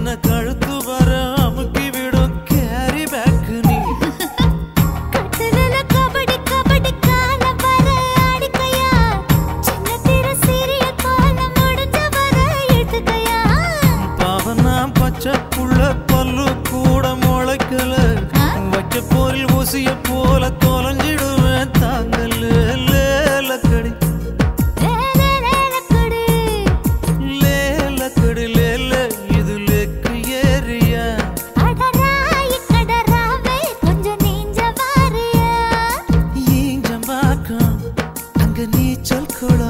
என்ன கழ नीचल खड़ा